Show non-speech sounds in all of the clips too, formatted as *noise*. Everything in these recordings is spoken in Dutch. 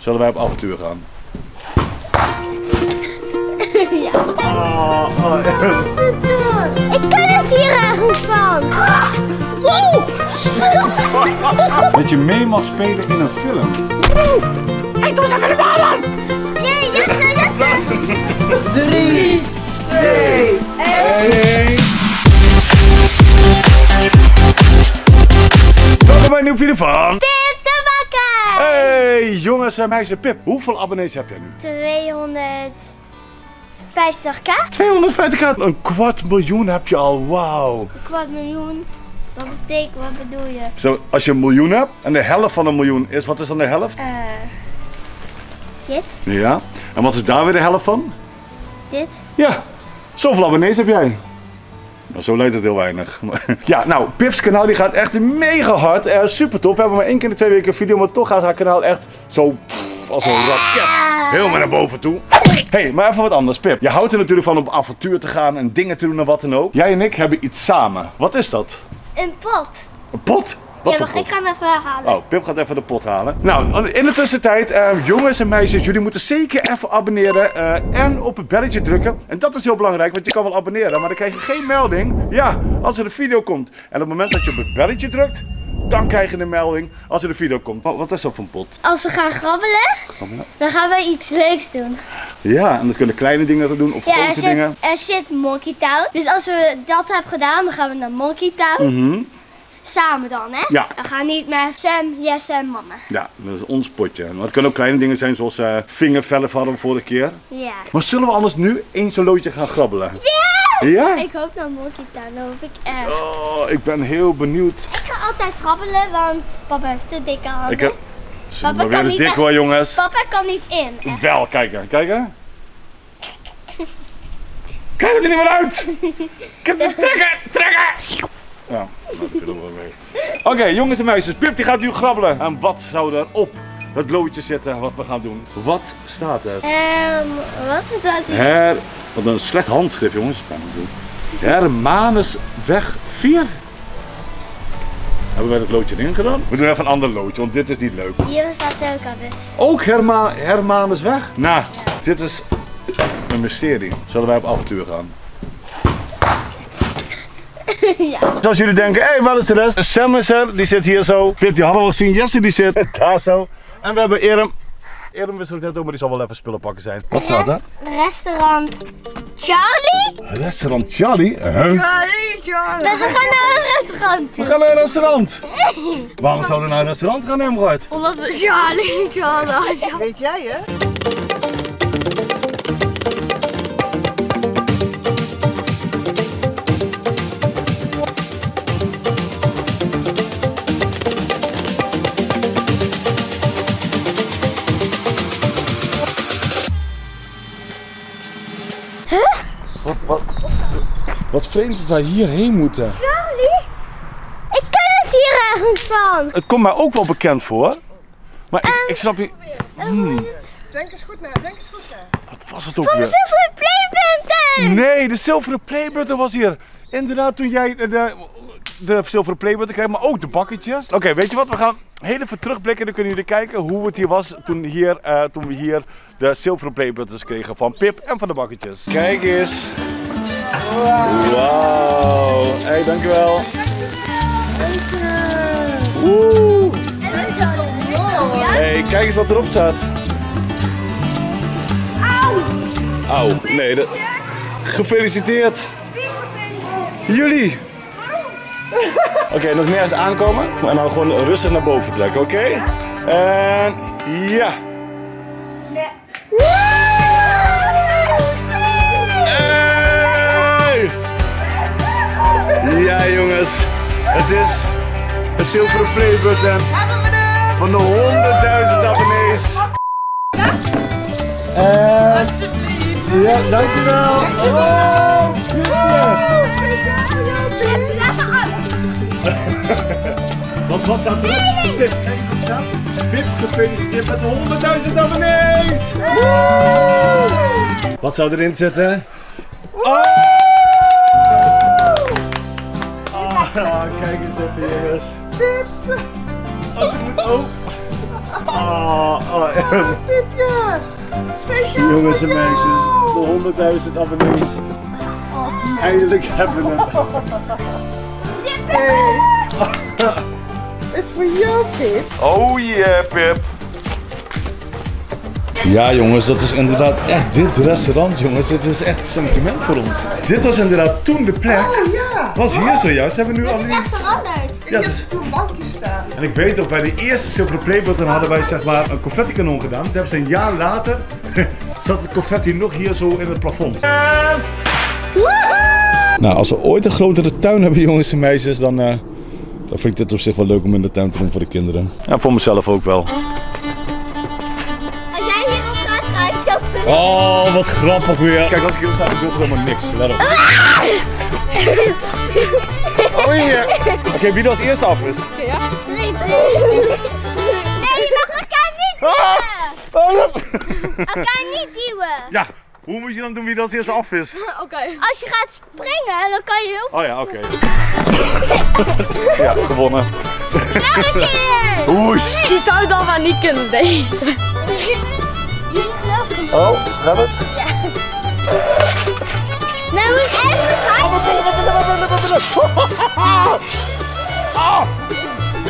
Zullen wij op avontuur gaan? *laughs* ja. Oh, oh, Ik kan het hier ergens van. Wow! Dat je mee mag spelen in een film. Ik doe ze met de ballen. Nee, Jesse, Jesse. 3, 2, Hey! Welkom bij een nieuwe video van... Hey jongens en meisjes. Pip, hoeveel abonnees heb jij nu? 250k? 250k. Een kwart miljoen heb je al. Wauw. Een kwart miljoen. Wat betekent, wat bedoel je? Zo, als je een miljoen hebt en de helft van een miljoen is, wat is dan de helft? Eh. dit, Ja. En wat is daar weer de helft van? dit. Ja. Zoveel abonnees heb jij. Nou, zo lijkt het heel weinig. *laughs* Ja, nou, Pips kanaal die gaat echt mega hard. Eh, super tof. We hebben maar één keer in de twee weken een video, maar toch gaat haar kanaal echt zo pff, als een raket. Helemaal naar boven toe. hey, maar even wat anders, Pip. Je houdt er natuurlijk van om op avontuur te gaan en dingen te doen en wat dan ook. Jij en ik hebben iets samen. Wat is dat? Een pot. Een pot? Wat ja, voor wacht, ik ga hem even halen. Oh, Pip gaat even de pot halen. Nou, in de tussentijd, eh, jongens en meisjes, jullie moeten zeker even abonneren eh, en op het belletje drukken. En dat is heel belangrijk, want je kan wel abonneren, maar dan krijg je geen melding. Ja, als er een video komt. En op het moment dat je op het belletje drukt, dan krijg je een melding als er een video komt. Oh, wat is dat voor een pot? Als we gaan grabbelen, dan gaan we iets leuks doen. Ja, en dat kunnen kleine dingen doen of Ja, er grote zit, dingen. er zit Monkey Town. Dus als we dat hebben gedaan, dan gaan we naar Monkey Town. Mhm. Samen dan, hè? Ja. We gaan niet met Sam, Jesse en mama. Ja, dat is ons potje. Maar het kunnen ook kleine dingen zijn, zoals eh vingervellen hadden we vorige keer. Ja. Maar zullen we anders nu één zo'n loodje gaan grabbelen? Ja! Ja? Ik hoop naar Monkey Town, dat hoop ik echt. Oh, ik ben heel benieuwd. Ik ga altijd grabbelen, want papa heeft te dikke handen. Ik heb... Papa maar weer kan eens niet dik hoor, jongens. Papa kan niet in. echt. Wel, kijken, kijken. Kijk het er niet meer uit! *laughs* Kijk, trekken, trekken! Ja, nou, dat viel er wel mee. Oké, jongens en meisjes, Pip die gaat nu grabbelen. En wat zou er op het loodje zitten wat we gaan doen? Wat staat er? Ehm, wat is dat? Her... Wat een slecht handschrift, jongens. Hermanusweg 4. Hebben wij dat loodje erin gedaan? We doen even een ander loodje, want dit is niet leuk. Hier staat ook al dus. Ook Herma Hermanusweg? Nou, dit is een mysterie. Zullen wij op avontuur gaan? *laughs* ja. Zoals jullie denken, hé, hey, waar is de rest? Sam is er, die zit hier zo. Pip, die hadden we al gezien. Jesse, die zit *laughs* daar zo. En we hebben Erem. Erem wist ook net ook, maar die zal wel even spullen pakken zijn. Wat staat er? Restaurant Charlie? Restaurant Charlie? Huh? Charlie, Charlie. Dus we gaan naar een restaurant We gaan naar een restaurant. *laughs* Waarom zouden we naar een restaurant gaan, Emroid? Omdat we Charlie, Charlie. Weet jij hè? Vreemd dat wij hierheen moeten. Charlie? Ik ken het hier ergens van. Het komt mij ook wel bekend voor. Maar ik, ik snap niet... Denk eens goed na, denk eens goed na. Wat was het ook Van de weer? Silver Playbutton. Nee, de zilveren playbutton was hier. Inderdaad, toen jij de, de, de zilveren playbutton kreeg, maar ook de bakketjes. Oké, weet je wat? We gaan heel even terugblikken. Dan kunnen jullie kijken hoe het hier was toen, hier, eh, toen we hier de zilveren playbuttons kregen van Pip en van de bakketjes. Kijk eens. Wauw. Hé, hey, dankjewel. Woe. hey, kijk eens wat erop staat. Auw. Auw. Nee, dat... Gefeliciteerd. Jullie. Oké, nog nergens aankomen. Maar nou gewoon rustig naar boven trekken, oké? En ja. Ja jongens, het is een zilveren playbutton van de 100.000 abonnees. En... Alsjeblieft. Ja, dankjewel. Oh, Wat, staat erop? Pip. Pip, gefeliciteerd met de 100.000 abonnees. Woe! Wat zou erin zitten? Oh! Ah, even jongens. Als ik moet... Oh. Oh, oh, Ja, speciaal Jongens en meisjes, de 100.000 abonnees. Eindelijk hebben we hem. Hey. is voor jou, Pip. Oh yeah, Pip. Ja jongens, dat is inderdaad echt dit restaurant jongens. Het is echt sentiment voor ons. Dit was inderdaad toen de plek. Oh ja. Was hier zojuist. Hebben we nu al Het is echt veranderd. Ik Ja, heb is- toen bankjes staan. En ik weet nog, bij de eerste Zilveren Playbutton hadden wij zeg maar een confetti kanon gedaan. Dat hebben ze een jaar later, *laughs* zat het confetti nog hier zo in het plafond. Nou, als we ooit een grotere tuin hebben jongens en meisjes, dan, eh, dan vind ik dit op zich wel leuk om in de tuin te doen voor de kinderen. Ja, voor mezelf ook wel. Oh, wat grappig weer. Kijk, als ik hierop sta, gebeurt er helemaal niks. Let op. *laughs* Oh ja. Oké, wie er als eerste af is? Nee, nee, je mag elkaar niet duwen. Oh, ja. Elkaar niet duwen. Ja, hoe moet je dan doen wie er als eerste af is? *laughs* Als je gaat springen, dan kan je heel veel Oh ja, oké. ja, gewonnen. Nog een keer. Je zou dan maar niet kunnen deze. *laughs* Oh, gaat het? Nou, moet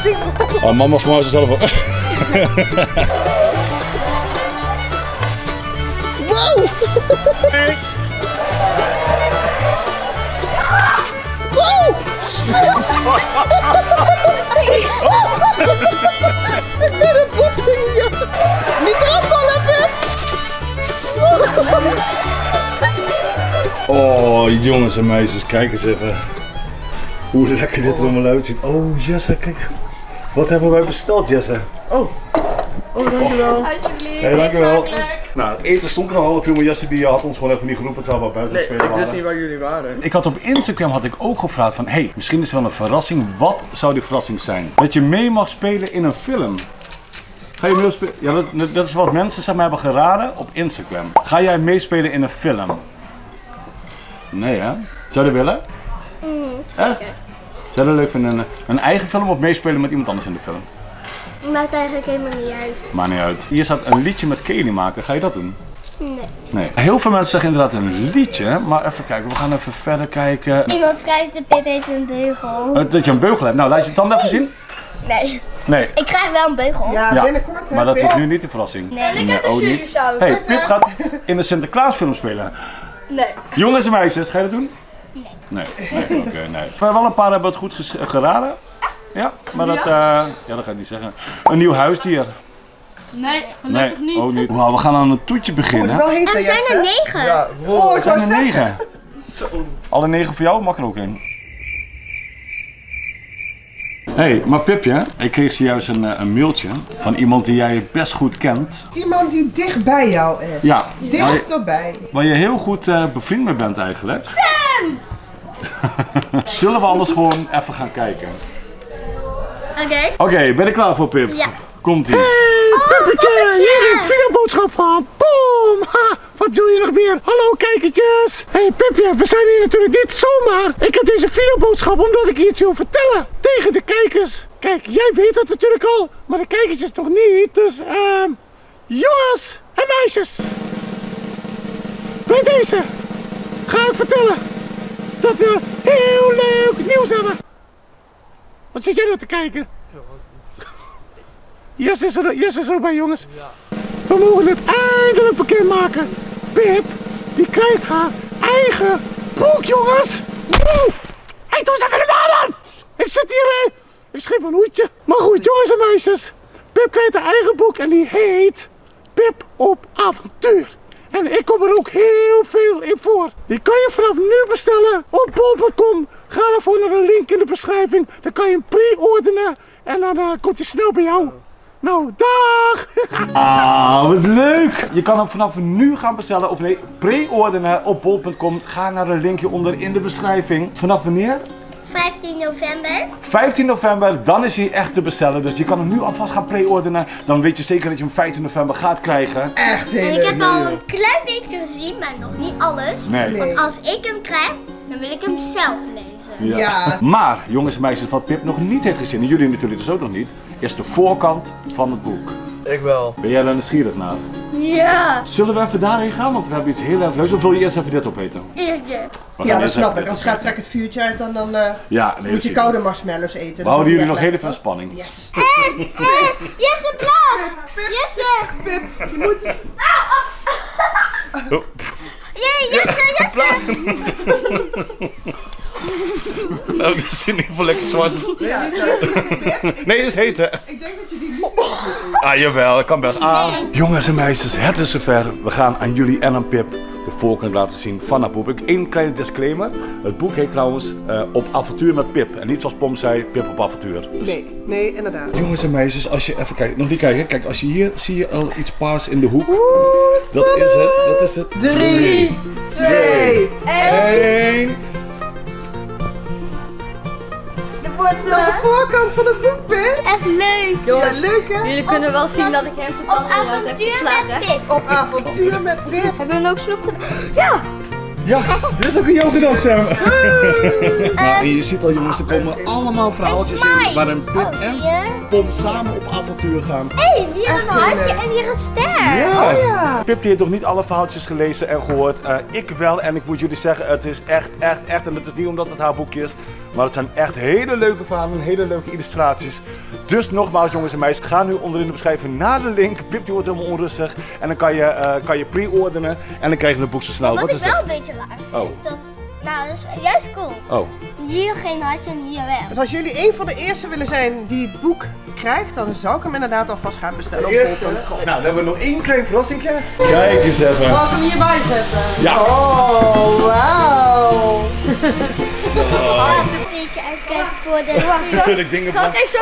even. Oh, mama van mij zelf ook. *laughs* *laughs* *laughs* Een Oh, jongens en meisjes, kijk eens even. Hoe lekker dit er allemaal uitziet. Oh, Jesse, kijk. Wat hebben wij besteld, Jesse? Oh. Oh, dankjewel. Alsjeblieft. Hey, dankjewel. Nou, het eten stond er al half uur, maar Jesse die had ons gewoon even niet geroepen terwijl we buiten Nee, spelen ik wist niet waar jullie waren. Ik had op Instagram had ik ook gevraagd van, hey, misschien is het wel een verrassing. Wat zou die verrassing zijn? Dat je mee mag spelen in een film. Ga je meespelen? Ja, dat, dat is wat mensen zeg maar, hebben geraden op Instagram. Ga jij meespelen in een film? Nee, hè? Zou je dat willen? Echt? Zou je dat leuk vinden? Een, een eigen film of meespelen met iemand anders in de film? Maakt eigenlijk helemaal niet uit. Maakt niet uit. Hier staat een liedje met Kelly maken. Ga je dat doen? Nee. Nee. Heel veel mensen zeggen inderdaad een liedje, maar even kijken. We gaan even verder kijken. Iemand schrijft de Pip heeft een beugel. Eh, Dat je een beugel hebt. Nou, laat je het dan even zien. Nee. Nee. Ik krijg wel een beugel. Ja, Ja, binnenkort, hè, maar dat is nu niet de verrassing. Nee. Ik heb ook een niet. chilisaus. Hey, Pip gaat in de Sinterklaasfilm spelen. Nee. Jongens en meisjes, ga je dat doen? Nee. Nee, nee oké, nee. Maar wel een paar hebben het goed geraden. Ja, maar dat, eh, ja, dat ga ik niet zeggen. Een nieuw huisdier. Nee, Nee, gelukkig niet. ook niet. Wauw, we gaan aan een toetje beginnen. wel heet, En zijn er negen. Ja, Oh, ik zijn er negen. Alle negen voor jou, mag er ook in. Hé, hey, maar Pipje, ik kreeg zojuist een, eh, een mailtje van iemand die jij best goed kent. Iemand die dicht bij jou is. Ja, waar, Dichterbij. waar je heel goed eh, bevriend mee bent eigenlijk. Sam! *laughs* Zullen we anders gewoon even gaan kijken? Oké. Oké, ben je klaar voor Pip? Ja. Komt ie. Pippertje, hier een videoboodschap van. Boom! Ha! Wat wil je nog meer? Hallo kijkertjes! Hey Pipje, we zijn hier natuurlijk niet zomaar. Ik heb deze videoboodschap omdat ik iets wil vertellen tegen de kijkers. Kijk, jij weet het natuurlijk al, maar de kijkertjes nog niet. Dus, ehm, jongens en meisjes. Bij deze ga ik vertellen dat we heel leuk nieuws hebben. Wat zit jij nou te kijken? Yes is er, yes is er bij jongens. We mogen het eindelijk bekendmaken. Pip, die krijgt haar eigen boek, jongens. Woe! Hey, doe eens even aan. Ik zit hier, ik schip een hoedje. Maar goed, jongens en meisjes. Pip krijgt haar eigen boek en die heet Pip op avontuur. En ik kom er ook heel veel in voor. Die kan je vanaf nu bestellen op bol.com. Ga daarvoor naar de link in de beschrijving. Dan kan je hem pre-orderen en dan eh, komt hij snel bij jou. Nou, dag! Ah, wat leuk! Je kan hem vanaf nu gaan bestellen, of nee, pre-orderen op bol.com. Ga naar de linkje onder in de beschrijving. Vanaf wanneer? 15 november. 15 november, dan is hij echt te bestellen. Dus je kan hem nu alvast gaan pre-orderen. Dan weet je zeker dat je hem 15 november gaat krijgen. Echt heel En ik heb al een klein beetje gezien, maar nog niet alles. Nee. Nee. Als ik hem krijg, dan wil ik hem zelf lezen. Ja. Maar, jongens en meisjes, wat Pip nog niet heeft gezien, en jullie natuurlijk dus ook nog niet, is de voorkant van het boek. Ik wel. Ben jij daar nieuwsgierig naar? Ja. Zullen we even daarheen gaan? Want we hebben iets heel erg leuks. Of wil je eerst even dit opeten? We Ja, dat snap ik. Als gaat trek het vuurtje uit en dan eh, Ja, nee, moet je koude marshmallows eten. We houden jullie nog heel even in spanning. Yes. Jesse, blaas! Jesse! Pip, je moet... *laughs* Oh. Jee, Jesse, Jesse! Nou, dat is in ieder geval lekker zwart. Ja, ik Nee, dat is heet hè? denk dat je die. Ah, jawel, dat kan best. Ah. Jongens en meisjes, het is zover. We gaan aan jullie en aan Pip de voorkant laten zien van het boek. Ik één kleine disclaimer. Het boek heet trouwens eh, Op avontuur met Pip. En niet zoals Pom zei, Pip op avontuur. Dus- Nee, nee, inderdaad. Jongens en meisjes, als je even kijkt, nog niet kijken. Kijk, als je hier zie je al iets paars in de hoek. Dat is het, dat is het. Drie, twee, één. Wordt... Dat is de voorkant van het boek, Pip. Echt leuk. Ja, leuk hè? Jullie kunnen wel zien dat ik hem Op vertand heb avontuur met geslagen. Pip. Op avontuur met Pip. Hebben we ook snoep gedaan? Ja, dit is ook een yoga dan, Sam. Nou, en je ziet al jongens, er komen allemaal verhaaltjes in waarin Pip Oh, en. Pom samen op avontuur gaan. Hé, hier een hartje en hier een ster. Ja. ja. Pip die heeft nog niet alle verhaaltjes gelezen en gehoord. Eh, ik wel en ik moet jullie zeggen, het is echt, echt, echt. En het is niet omdat het haar boekje is. Maar het zijn echt hele leuke verhalen, hele leuke illustraties. Dus nogmaals jongens en meisjes, ga nu onderin de beschrijving naar de link. Pip die wordt helemaal onrustig. En dan kan je, eh, kan je pre-orderen en dan krijg je het boek zo snel. Wat, Wat ik is wel het? een beetje raar vind, Oh. dat... Nou, dat is juist cool. Oh. Hier geen hartje en hier wel. Dus als jullie een van de eerste willen zijn die het boek krijgt, dan zou ik hem inderdaad alvast gaan bestellen op bol.com. Nou, dan hebben we nog één klein verrassingje. Kijk eens even. Hem hierbij zetten? Ja. Oh, wauw. *laughs* Laat een beetje uitkijken voor de... Zul ik dingen Zal ik even zo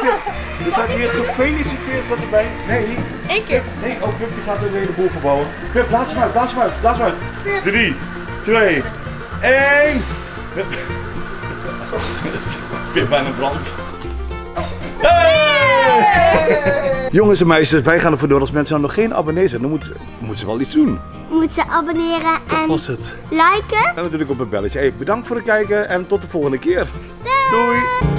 Pip, er staat hier gefeliciteerd staat erbij. Nee, Eén keer. nee, oh Pip die gaat een hele boel verbouwen. Pip, blaas hem uit, blaas hem uit, blaas hem uit. 3, 2, 1. Pip bijna brand. Hey! Jongens en meisjes, wij gaan ervoor door als mensen nou nog geen abonnees zijn. Dan moeten moet ze wel iets doen. Moet ze abonneren Dat en was het. liken. En natuurlijk op het belletje. Hey, bedankt voor het kijken en tot de volgende keer. Doei.